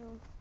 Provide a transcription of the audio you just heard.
Oh.